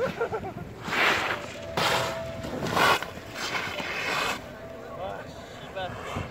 します。